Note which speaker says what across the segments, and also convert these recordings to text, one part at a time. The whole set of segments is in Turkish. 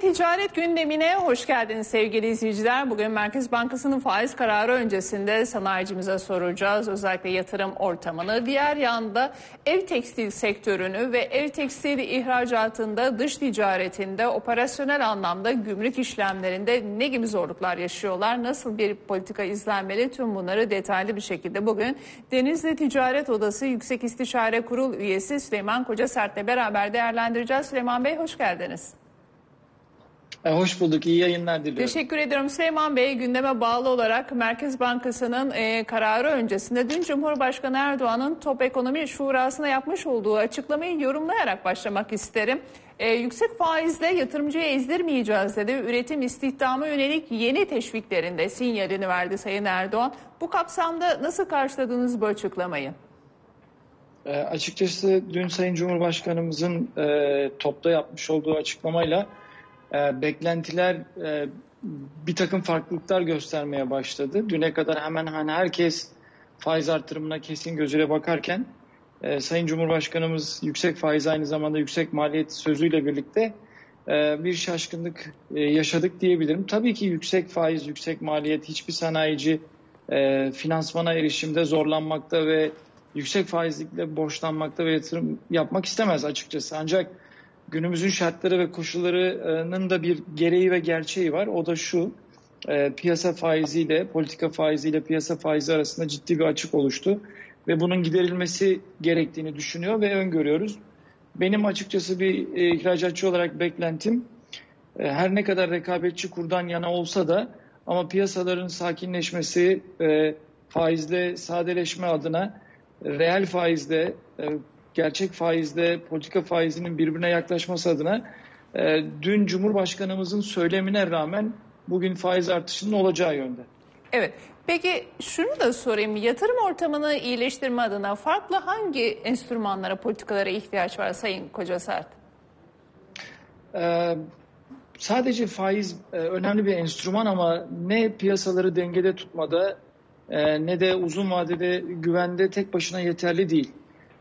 Speaker 1: ticaret gündemine hoş geldiniz sevgili izleyiciler. Bugün Merkez Bankası'nın faiz kararı öncesinde sanayicimize soracağız. Özellikle yatırım ortamını. Diğer yanda ev tekstil sektörünü ve ev tekstil ihracatında, dış ticaretinde, operasyonel anlamda gümrük işlemlerinde ne gibi zorluklar yaşıyorlar? Nasıl bir politika izlenmeli? Tüm bunları detaylı bir şekilde bugün Denizli Ticaret Odası Yüksek İstişare Kurul üyesi Süleyman Koca Sert'le beraber değerlendireceğiz. Süleyman Bey hoş geldiniz.
Speaker 2: E, hoş bulduk. İyi yayınlar diliyorum.
Speaker 1: Teşekkür ediyorum Süleyman Bey. Gündeme bağlı olarak Merkez Bankası'nın e, kararı öncesinde dün Cumhurbaşkanı Erdoğan'ın Top Ekonomi Şurası'na yapmış olduğu açıklamayı yorumlayarak başlamak isterim. E, yüksek faizle yatırımcıya ezdirmeyeceğiz dedi. Üretim istihdamı yönelik yeni teşviklerinde sinyalini verdi Sayın Erdoğan. Bu kapsamda nasıl karşıladınız bu açıklamayı?
Speaker 2: E, açıkçası dün Sayın Cumhurbaşkanımızın e, topta yapmış olduğu açıklamayla e, beklentiler e, bir takım farklılıklar göstermeye başladı. Düne kadar hemen hani herkes faiz artırımına kesin gözüyle bakarken e, Sayın Cumhurbaşkanımız yüksek faiz aynı zamanda yüksek maliyet sözüyle birlikte e, bir şaşkınlık e, yaşadık diyebilirim. Tabii ki yüksek faiz, yüksek maliyet hiçbir sanayici e, finansmana erişimde zorlanmakta ve yüksek faizlikle borçlanmakta ve yatırım yapmak istemez açıkçası. Ancak günümüzün şartları ve koşullarının da bir gereği ve gerçeği var. O da şu, e, piyasa faiziyle, politika faiziyle piyasa faizi arasında ciddi bir açık oluştu. Ve bunun giderilmesi gerektiğini düşünüyor ve öngörüyoruz. Benim açıkçası bir e, ihracatçı olarak beklentim e, her ne kadar rekabetçi kurdan yana olsa da ama piyasaların sakinleşmesi, e, faizle sadeleşme adına reel faizde e, gerçek faizde politika faizinin birbirine yaklaşması adına e, dün Cumhurbaşkanımızın söylemine rağmen bugün faiz artışının olacağı yönde.
Speaker 1: Evet. Peki şunu da sorayım. Yatırım ortamını iyileştirme adına farklı hangi enstrümanlara, politikalara ihtiyaç var Sayın Koca Sert?
Speaker 2: Ee, sadece faiz e, önemli bir enstrüman ama ne piyasaları dengede tutmada e, ne de uzun vadede güvende tek başına yeterli değil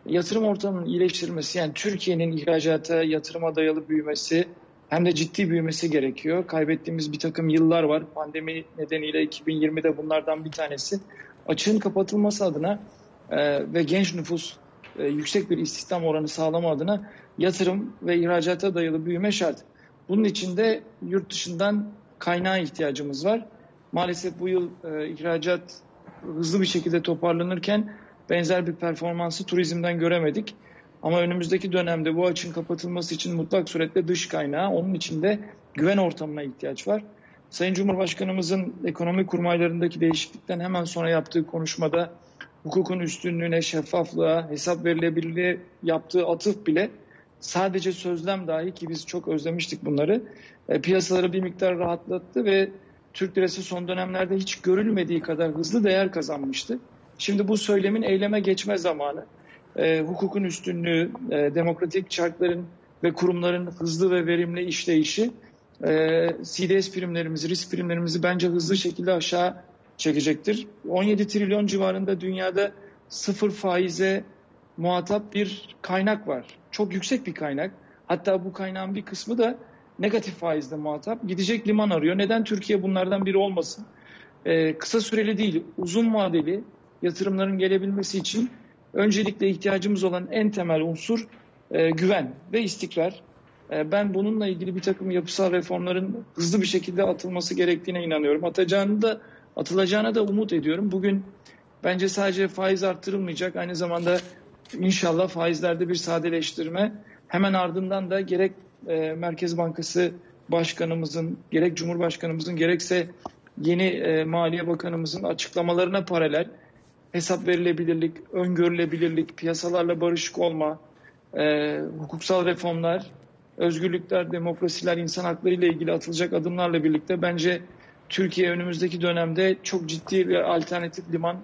Speaker 2: yatırım ortamının iyileştirilmesi yani Türkiye'nin ihracata, yatırıma dayalı büyümesi hem de ciddi büyümesi gerekiyor. Kaybettiğimiz bir takım yıllar var. Pandemi nedeniyle 2020'de bunlardan bir tanesi. Açığın kapatılması adına e, ve genç nüfus e, yüksek bir istihdam oranı sağlama adına yatırım ve ihracata dayalı büyüme şart. Bunun için de yurt dışından kaynağa ihtiyacımız var. Maalesef bu yıl e, ihracat hızlı bir şekilde toparlanırken benzer bir performansı turizmden göremedik. Ama önümüzdeki dönemde bu açın kapatılması için mutlak suretle dış kaynağı, onun için de güven ortamına ihtiyaç var. Sayın Cumhurbaşkanımızın ekonomi kurmaylarındaki değişiklikten hemen sonra yaptığı konuşmada hukukun üstünlüğüne, şeffaflığa, hesap verilebilirliğe yaptığı atıf bile sadece sözlem dahi ki biz çok özlemiştik bunları. E, piyasaları bir miktar rahatlattı ve Türk lirası son dönemlerde hiç görülmediği kadar hızlı değer kazanmıştı. Şimdi bu söylemin eyleme geçme zamanı. E, hukukun üstünlüğü, e, demokratik çarkların ve kurumların hızlı ve verimli işleyişi e, CDS primlerimizi, risk primlerimizi bence hızlı şekilde aşağı çekecektir. 17 trilyon civarında dünyada sıfır faize muhatap bir kaynak var. Çok yüksek bir kaynak. Hatta bu kaynağın bir kısmı da negatif faizle muhatap. Gidecek liman arıyor. Neden Türkiye bunlardan biri olmasın? Ee, kısa süreli değil, uzun vadeli yatırımların gelebilmesi için öncelikle ihtiyacımız olan en temel unsur e, güven ve istikrar. E, ben bununla ilgili bir takım yapısal reformların hızlı bir şekilde atılması gerektiğine inanıyorum. Atacağını da atılacağına da umut ediyorum. Bugün bence sadece faiz arttırılmayacak. Aynı zamanda inşallah faizlerde bir sadeleştirme. Hemen ardından da gerek e, Merkez Bankası Başkanımızın, gerek Cumhurbaşkanımızın, gerekse yeni e, Maliye Bakanımızın açıklamalarına paralel hesap verilebilirlik, öngörülebilirlik, piyasalarla barışık olma, e, hukuksal reformlar, özgürlükler, demokrasiler, insan hakları ile ilgili atılacak adımlarla birlikte bence Türkiye önümüzdeki dönemde çok ciddi bir alternatif liman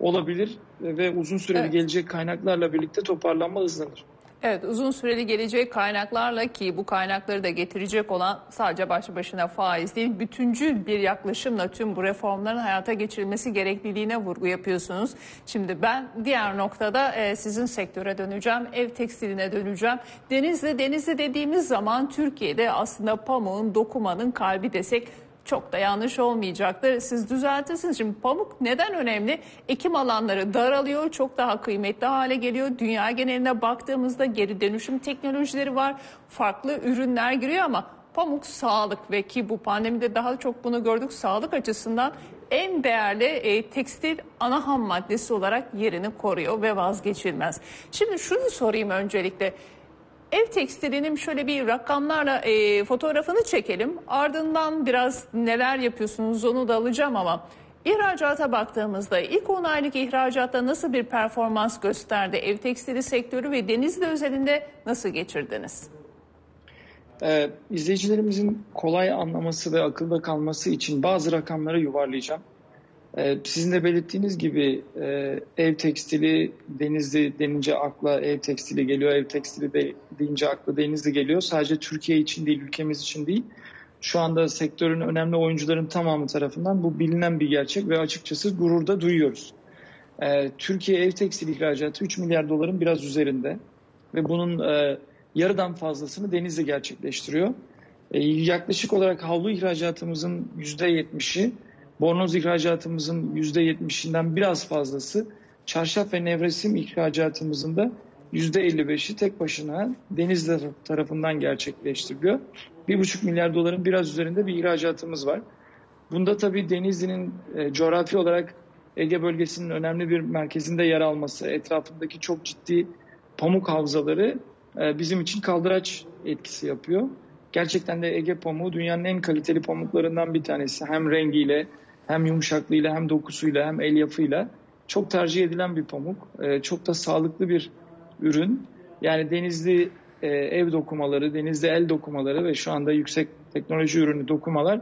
Speaker 2: olabilir ve uzun süreli evet. gelecek kaynaklarla birlikte toparlanma hızlanır.
Speaker 1: Evet uzun süreli gelecek kaynaklarla ki bu kaynakları da getirecek olan sadece başlı başına faiz değil bütüncül bir yaklaşımla tüm bu reformların hayata geçirilmesi gerekliliğine vurgu yapıyorsunuz. Şimdi ben diğer noktada e, sizin sektöre döneceğim ev tekstiline döneceğim. Denizli Denizli dediğimiz zaman Türkiye'de aslında pamuğun dokumanın kalbi desek çok da yanlış olmayacaktır. Siz düzeltirsiniz. Şimdi pamuk neden önemli? Ekim alanları daralıyor, çok daha kıymetli hale geliyor. Dünya geneline baktığımızda geri dönüşüm teknolojileri var. Farklı ürünler giriyor ama pamuk sağlık ve ki bu pandemide daha çok bunu gördük. Sağlık açısından en değerli e, tekstil ana ham maddesi olarak yerini koruyor ve vazgeçilmez. Şimdi şunu sorayım öncelikle. Ev tekstilinin şöyle bir rakamlarla e, fotoğrafını çekelim. Ardından biraz neler yapıyorsunuz onu da alacağım ama ihracata baktığımızda ilk 10 aylık ihracatta nasıl bir performans gösterdi? Ev tekstili sektörü ve Denizli özelinde nasıl geçirdiniz?
Speaker 2: Ee, izleyicilerimizin kolay anlaması ve akılda kalması için bazı rakamları yuvarlayacağım. Ee, sizin de belirttiğiniz gibi e, ev tekstili Denizli denince akla ev tekstili geliyor. Ev tekstili de deyince akla Denizli geliyor. Sadece Türkiye için değil, ülkemiz için değil. Şu anda sektörün önemli oyuncuların tamamı tarafından bu bilinen bir gerçek ve açıkçası gurur da duyuyoruz. Ee, Türkiye ev tekstil ihracatı 3 milyar doların biraz üzerinde ve bunun e, yarıdan fazlasını Denizli gerçekleştiriyor. E, yaklaşık olarak havlu ihracatımızın %70'i Bornoz ihracatımızın %70'inden biraz fazlası, çarşaf ve nevresim ihracatımızın da %55'i tek başına Denizli tarafından gerçekleştiriliyor. 1,5 milyar doların biraz üzerinde bir ihracatımız var. Bunda tabii Denizli'nin e, coğrafi olarak Ege bölgesinin önemli bir merkezinde yer alması, etrafındaki çok ciddi pamuk havzaları e, bizim için kaldıraç etkisi yapıyor. Gerçekten de Ege pamuğu dünyanın en kaliteli pamuklarından bir tanesi. Hem rengiyle hem yumuşaklığıyla hem dokusuyla hem elyafıyla çok tercih edilen bir pamuk. E, çok da sağlıklı bir ürün. Yani denizli e, ev dokumaları, denizli el dokumaları ve şu anda yüksek teknoloji ürünü dokumalar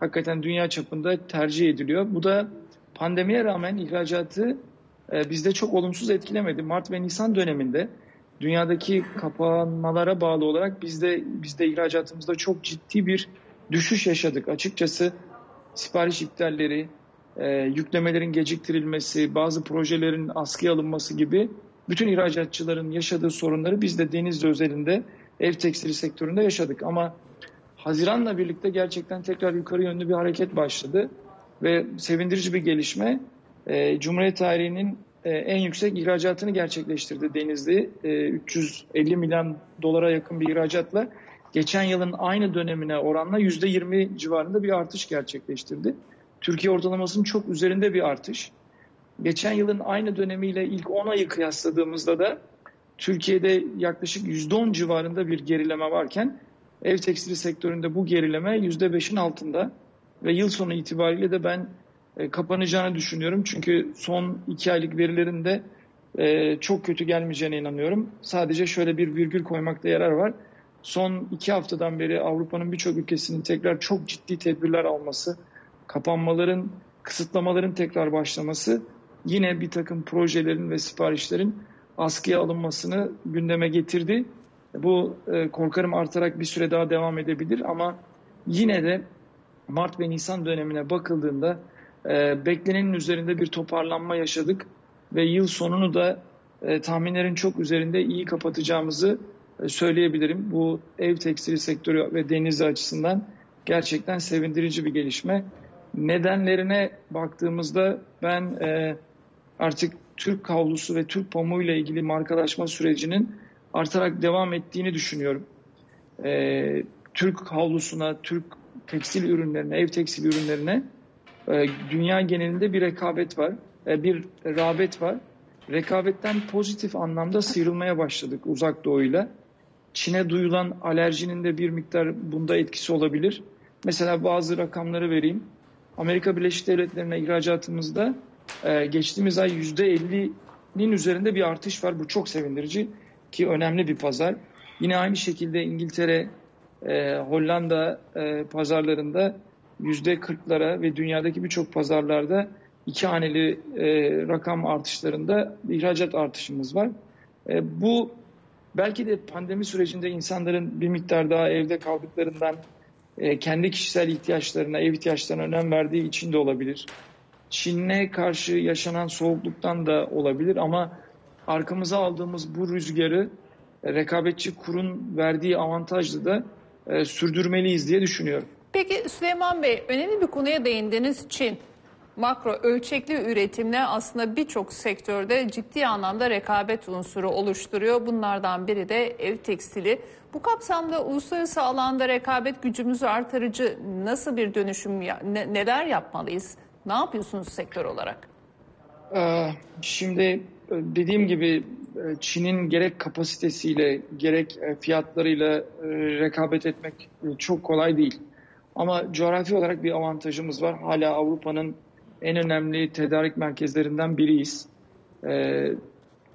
Speaker 2: hakikaten dünya çapında tercih ediliyor. Bu da pandemiye rağmen ihracatı e, bizde çok olumsuz etkilemedi. Mart ve Nisan döneminde dünyadaki kapanmalara bağlı olarak bizde bizde ihracatımızda çok ciddi bir düşüş yaşadık. Açıkçası sipariş iptalleri, e, yüklemelerin geciktirilmesi, bazı projelerin askıya alınması gibi bütün ihracatçıların yaşadığı sorunları biz de Denizli özelinde ev tekstili sektöründe yaşadık. Ama Haziran'la birlikte gerçekten tekrar yukarı yönlü bir hareket başladı ve sevindirici bir gelişme. E, Cumhuriyet tarihinin e, en yüksek ihracatını gerçekleştirdi Denizli. E, 350 milyon dolara yakın bir ihracatla geçen yılın aynı dönemine oranla %20 civarında bir artış gerçekleştirdi. Türkiye ortalamasının çok üzerinde bir artış. Geçen yılın aynı dönemiyle ilk 10 ayı kıyasladığımızda da Türkiye'de yaklaşık %10 civarında bir gerileme varken ev tekstili sektöründe bu gerileme %5'in altında ve yıl sonu itibariyle de ben e, kapanacağını düşünüyorum. Çünkü son 2 aylık verilerinde e, çok kötü gelmeyeceğine inanıyorum. Sadece şöyle bir virgül koymakta yarar var son iki haftadan beri Avrupa'nın birçok ülkesinin tekrar çok ciddi tedbirler alması, kapanmaların, kısıtlamaların tekrar başlaması yine bir takım projelerin ve siparişlerin askıya alınmasını gündeme getirdi. Bu e, korkarım artarak bir süre daha devam edebilir ama yine de Mart ve Nisan dönemine bakıldığında e, beklenenin üzerinde bir toparlanma yaşadık ve yıl sonunu da e, tahminlerin çok üzerinde iyi kapatacağımızı söyleyebilirim. Bu ev tekstili sektörü ve denizi açısından gerçekten sevindirici bir gelişme. Nedenlerine baktığımızda ben e, artık Türk havlusu ve Türk pamuğu ile ilgili markalaşma sürecinin artarak devam ettiğini düşünüyorum. E, Türk havlusuna, Türk tekstil ürünlerine, ev tekstil ürünlerine e, dünya genelinde bir rekabet var, bir rağbet var. Rekabetten pozitif anlamda sıyrılmaya başladık uzak doğuyla. Çin'e duyulan alerjinin de bir miktar bunda etkisi olabilir. Mesela bazı rakamları vereyim. Amerika Birleşik Devletleri'ne ihracatımızda e, geçtiğimiz ay %50'nin üzerinde bir artış var. Bu çok sevindirici ki önemli bir pazar. Yine aynı şekilde İngiltere, e, Hollanda e, pazarlarında %40'lara ve dünyadaki birçok pazarlarda iki haneli e, rakam artışlarında ihracat artışımız var. E, bu Belki de pandemi sürecinde insanların bir miktar daha evde kaldıklarından e, kendi kişisel ihtiyaçlarına, ev ihtiyaçlarına önem verdiği için de olabilir. Çin'e karşı yaşanan soğukluktan da olabilir ama arkamıza aldığımız bu rüzgarı e, rekabetçi kurun verdiği avantajla da e, sürdürmeliyiz diye düşünüyorum.
Speaker 1: Peki Süleyman Bey önemli bir konuya değindiniz Çin. Makro ölçekli üretimle aslında birçok sektörde ciddi anlamda rekabet unsuru oluşturuyor. Bunlardan biri de ev tekstili. Bu kapsamda uluslararası alanda rekabet gücümüzü artırıcı nasıl bir dönüşüm, ne, neler yapmalıyız? Ne yapıyorsunuz sektör olarak?
Speaker 2: Ee, şimdi e, dediğim gibi e, Çin'in gerek kapasitesiyle gerek e, fiyatlarıyla rekabet etmek çok kolay değil. Ama coğrafi olarak bir avantajımız var. Hala Avrupa'nın en önemli tedarik merkezlerinden biriyiz.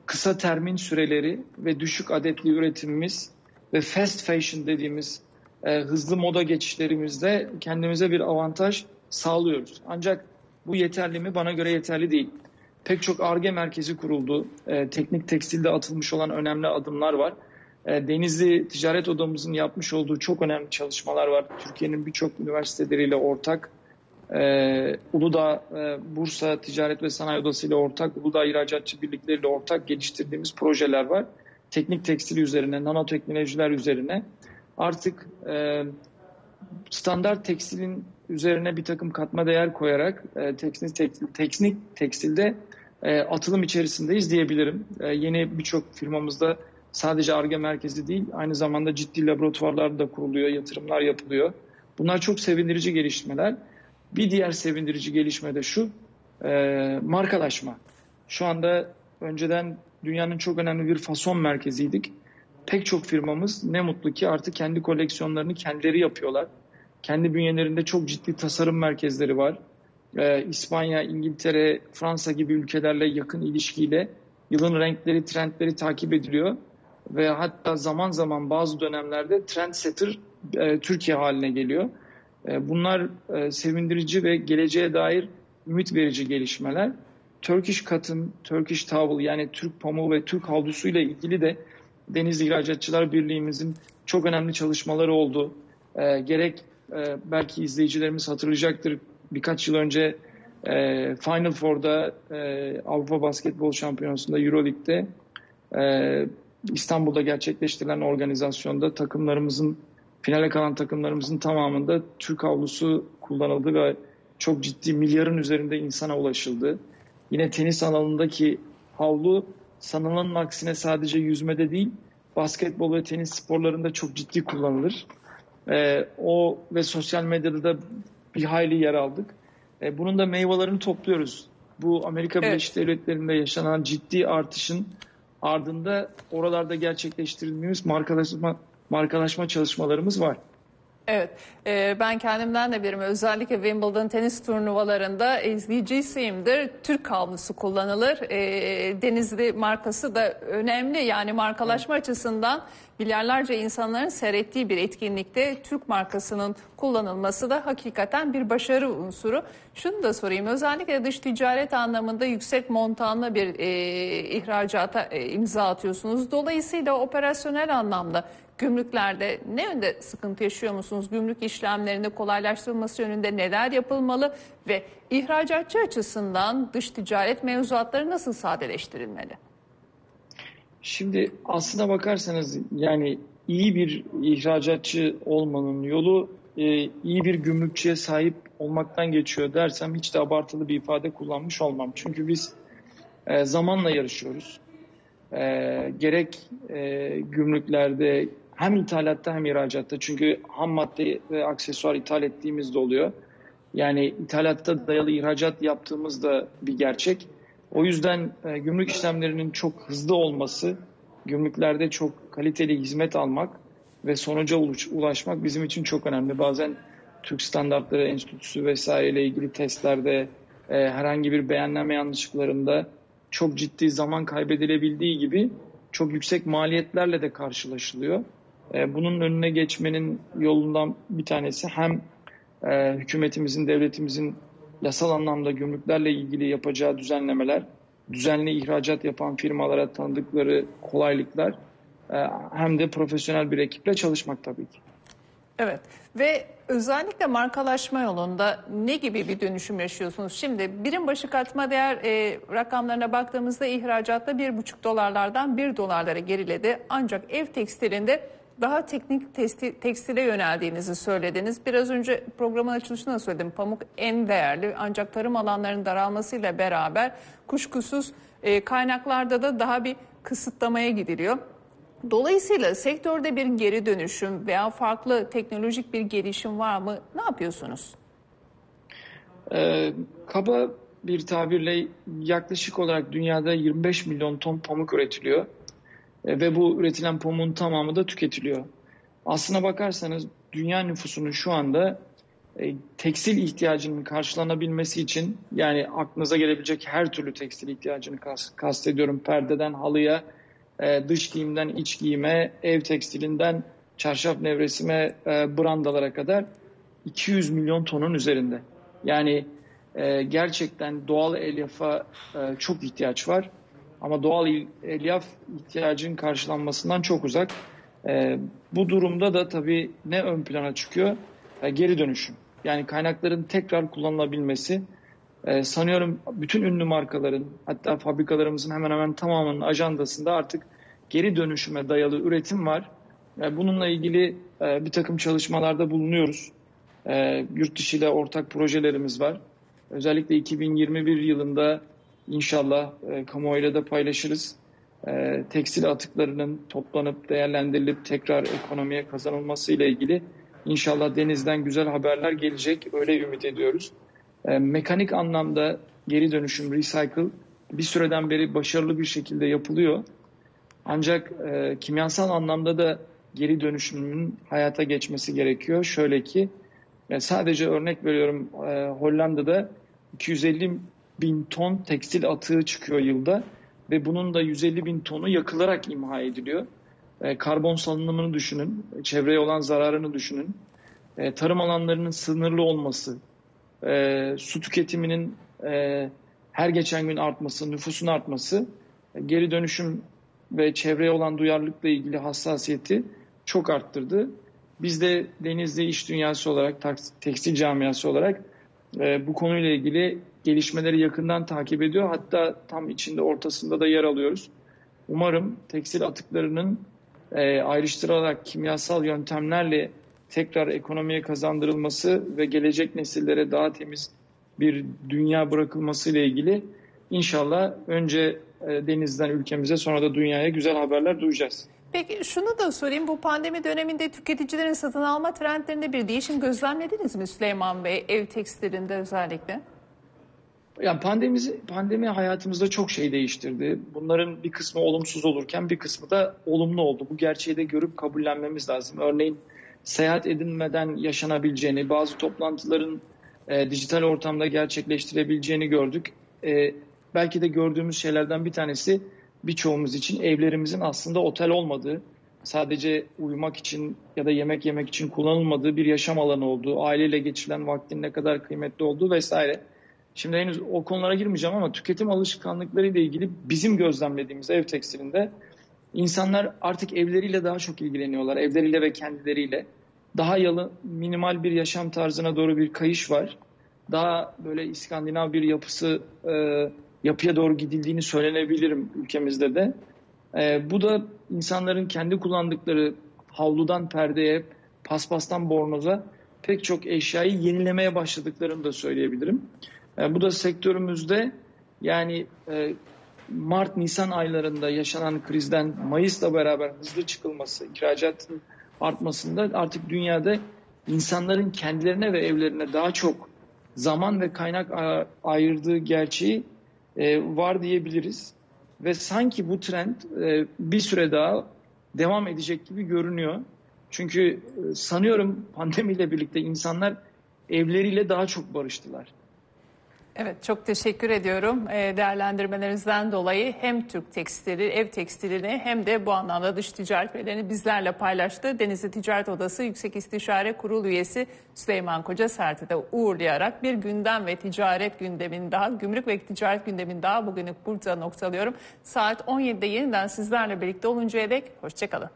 Speaker 2: Kısa termin süreleri ve düşük adetli üretimimiz ve fast fashion dediğimiz hızlı moda geçişlerimizde kendimize bir avantaj sağlıyoruz. Ancak bu yeterli mi? Bana göre yeterli değil. Pek çok ARGE merkezi kuruldu. E, teknik tekstilde atılmış olan önemli adımlar var. E, Denizli Ticaret Odamızın yapmış olduğu çok önemli çalışmalar var. Türkiye'nin birçok üniversiteleriyle ortak. E, Uludağ, e, Bursa Ticaret ve Sanayi Odası ile ortak, Uludağ İhracatçı Birlikleriyle ortak geliştirdiğimiz projeler var. Teknik tekstil üzerine, nanoteknolojiler üzerine. Artık e, standart tekstilin üzerine bir takım katma değer koyarak e, tekstil, tekstil, teknik tekstilde e, atılım içerisindeyiz diyebilirim. E, yeni birçok firmamızda sadece ARGE merkezi değil aynı zamanda ciddi laboratuvarlar da kuruluyor, yatırımlar yapılıyor. Bunlar çok sevindirici gelişmeler. Bir diğer sevindirici gelişme de şu, e, markalaşma. Şu anda önceden dünyanın çok önemli bir fason merkeziydik. Pek çok firmamız ne mutlu ki artık kendi koleksiyonlarını kendileri yapıyorlar. Kendi bünyelerinde çok ciddi tasarım merkezleri var. Ee, İspanya, İngiltere, Fransa gibi ülkelerle yakın ilişkiyle yılın renkleri, trendleri takip ediliyor. Ve hatta zaman zaman bazı dönemlerde trendsetter e, Türkiye haline geliyor. E, bunlar e, sevindirici ve geleceğe dair ümit verici gelişmeler. Turkish Cotton, Turkish Towel yani Türk pamuğu ve Türk havlusu ile ilgili de Deniz İhracatçılar Birliği'mizin çok önemli çalışmaları oldu. E, gerek belki izleyicilerimiz hatırlayacaktır. Birkaç yıl önce Final Four'da Avrupa Basketbol Şampiyonası'nda Euroleague'de İstanbul'da gerçekleştirilen organizasyonda takımlarımızın finale kalan takımlarımızın tamamında Türk havlusu kullanıldı ve çok ciddi milyarın üzerinde insana ulaşıldı. Yine tenis alanındaki havlu sanılanın aksine sadece yüzmede değil basketbol ve tenis sporlarında çok ciddi kullanılır. E, o ve sosyal medyada da bir hayli yer aldık. E, bunun da meyvelerini topluyoruz. Bu Amerika evet. Birleşik Devletleri'nde yaşanan ciddi artışın ardında oralarda gerçekleştirildiğimiz markalaşma, markalaşma çalışmalarımız var.
Speaker 1: Evet, e, ben kendimden de birim. Özellikle Wimbledon tenis turnuvalarında izleyicisiyimdir. Türk havlusu kullanılır. E, Denizli markası da önemli. Yani markalaşma evet. açısından milyarlarca insanların seyrettiği bir etkinlikte Türk markasının kullanılması da hakikaten bir başarı unsuru. Şunu da sorayım. Özellikle dış ticaret anlamında yüksek montanlı bir e, ihracata e, imza atıyorsunuz. Dolayısıyla operasyonel anlamda Gümrüklerde ne yönde sıkıntı yaşıyor musunuz? Gümrük işlemlerinde kolaylaştırılması yönünde neler yapılmalı ve ihracatçı açısından dış ticaret mevzuatları nasıl sadeleştirilmeli?
Speaker 2: Şimdi aslına bakarsanız yani iyi bir ihracatçı olmanın yolu e, iyi bir gümrükçüye sahip olmaktan geçiyor dersem hiç de abartılı bir ifade kullanmış olmam. Çünkü biz e, zamanla yarışıyoruz. E, gerek gümrüklerde hem ithalatta hem ihracatta. Çünkü ham madde ve aksesuar ithal ettiğimiz de oluyor. Yani ithalatta dayalı ihracat yaptığımız da bir gerçek. O yüzden e, gümrük işlemlerinin çok hızlı olması, gümrüklerde çok kaliteli hizmet almak ve sonuca ulaşmak bizim için çok önemli. Bazen Türk Standartları Enstitüsü vesaireyle ilgili testlerde e, herhangi bir beğenleme yanlışlıklarında çok ciddi zaman kaybedilebildiği gibi çok yüksek maliyetlerle de karşılaşılıyor. E, bunun önüne geçmenin yolundan bir tanesi hem e, hükümetimizin, devletimizin yasal anlamda gümrüklerle ilgili yapacağı düzenlemeler, düzenli ihracat yapan firmalara tanıdıkları kolaylıklar hem de profesyonel bir ekiple çalışmak tabii ki.
Speaker 1: Evet ve özellikle markalaşma yolunda ne gibi bir dönüşüm yaşıyorsunuz? Şimdi birim başı katma değer e, rakamlarına baktığımızda ihracatta 1,5 dolarlardan 1 dolarlara geriledi. Ancak ev tekstilinde daha teknik tekstile yöneldiğinizi söylediniz. Biraz önce programın açılışında söyledim. Pamuk en değerli ancak tarım alanlarının daralmasıyla beraber kuşkusuz e, kaynaklarda da daha bir kısıtlamaya gidiliyor. Dolayısıyla sektörde bir geri dönüşüm veya farklı teknolojik bir gelişim var mı? Ne yapıyorsunuz?
Speaker 2: Ee, kaba bir tabirle yaklaşık olarak dünyada 25 milyon ton pamuk üretiliyor. E, ve bu üretilen pamuğun tamamı da tüketiliyor. Aslına bakarsanız dünya nüfusunun şu anda e, tekstil ihtiyacının karşılanabilmesi için yani aklınıza gelebilecek her türlü tekstil ihtiyacını kast, kastediyorum. Perdeden halıya, e, dış giyimden iç giyime, ev tekstilinden çarşaf nevresime, e, brandalara kadar 200 milyon tonun üzerinde. Yani e, gerçekten doğal elyafa e, çok ihtiyaç var. Ama doğal elyaf ihtiyacın karşılanmasından çok uzak. E, bu durumda da tabii ne ön plana çıkıyor? E, geri dönüşüm. Yani kaynakların tekrar kullanılabilmesi. E, sanıyorum bütün ünlü markaların hatta fabrikalarımızın hemen hemen tamamının ajandasında artık geri dönüşüme dayalı üretim var. E, bununla ilgili e, bir takım çalışmalarda bulunuyoruz. E, yurt dışı ile ortak projelerimiz var. Özellikle 2021 yılında İnşallah e, kamuoyuyla da paylaşırız. E, tekstil atıklarının toplanıp değerlendirilip tekrar ekonomiye kazanılması ile ilgili inşallah denizden güzel haberler gelecek. Öyle ümit ediyoruz. E, mekanik anlamda geri dönüşüm, recycle bir süreden beri başarılı bir şekilde yapılıyor. Ancak e, kimyasal anlamda da geri dönüşümün hayata geçmesi gerekiyor. Şöyle ki yani sadece örnek veriyorum e, Hollanda'da 250 bin ton tekstil atığı çıkıyor yılda ve bunun da 150 bin tonu yakılarak imha ediliyor. E, karbon salınımını düşünün, çevreye olan zararını düşünün, e, tarım alanlarının sınırlı olması, e, su tüketiminin e, her geçen gün artması, nüfusun artması, e, geri dönüşüm ve çevreye olan duyarlılıkla ilgili hassasiyeti çok arttırdı. Biz de Denizli iş dünyası olarak, tekstil camiası olarak e, bu konuyla ilgili gelişmeleri yakından takip ediyor. Hatta tam içinde ortasında da yer alıyoruz. Umarım tekstil atıklarının e, ayrıştırılarak kimyasal yöntemlerle tekrar ekonomiye kazandırılması ve gelecek nesillere daha temiz bir dünya bırakılması ile ilgili inşallah önce e, denizden ülkemize sonra da dünyaya güzel haberler duyacağız.
Speaker 1: Peki şunu da sorayım. Bu pandemi döneminde tüketicilerin satın alma trendlerinde bir değişim gözlemlediniz mi Süleyman Bey? Ev tekstilinde özellikle.
Speaker 2: Yani pandemi, pandemi hayatımızda çok şey değiştirdi. Bunların bir kısmı olumsuz olurken bir kısmı da olumlu oldu. Bu gerçeği de görüp kabullenmemiz lazım. Örneğin seyahat edilmeden yaşanabileceğini, bazı toplantıların e, dijital ortamda gerçekleştirebileceğini gördük. E, belki de gördüğümüz şeylerden bir tanesi birçoğumuz için evlerimizin aslında otel olmadığı, sadece uyumak için ya da yemek yemek için kullanılmadığı bir yaşam alanı olduğu, aileyle geçirilen vaktin ne kadar kıymetli olduğu vesaire. Şimdi henüz o konulara girmeyeceğim ama tüketim alışkanlıkları ile ilgili bizim gözlemlediğimiz ev tekstilinde insanlar artık evleriyle daha çok ilgileniyorlar. Evleriyle ve kendileriyle. Daha yalı, minimal bir yaşam tarzına doğru bir kayış var. Daha böyle İskandinav bir yapısı e, yapıya doğru gidildiğini söylenebilirim ülkemizde de. E, bu da insanların kendi kullandıkları havludan perdeye, paspastan bornoza pek çok eşyayı yenilemeye başladıklarını da söyleyebilirim. E, bu da sektörümüzde yani e, Mart-Nisan aylarında yaşanan krizden Mayıs'la beraber hızlı çıkılması, ihracatın artmasında artık dünyada insanların kendilerine ve evlerine daha çok zaman ve kaynak ayırdığı gerçeği e, var diyebiliriz. Ve sanki bu trend bir süre daha devam edecek gibi görünüyor. Çünkü sanıyorum pandemiyle birlikte insanlar evleriyle daha çok barıştılar.
Speaker 1: Evet çok teşekkür ediyorum e, değerlendirmelerinizden dolayı hem Türk tekstili, ev tekstilini hem de bu anlamda dış ticaret verilerini bizlerle paylaştı. Denizli Ticaret Odası Yüksek İstişare Kurulu üyesi Süleyman Koca Sert'i de uğurlayarak bir gündem ve ticaret gündemin daha, gümrük ve ticaret gündemin daha bugünlük burada noktalıyorum. Saat 17'de yeniden sizlerle birlikte oluncaya dek hoşçakalın.